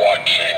watching.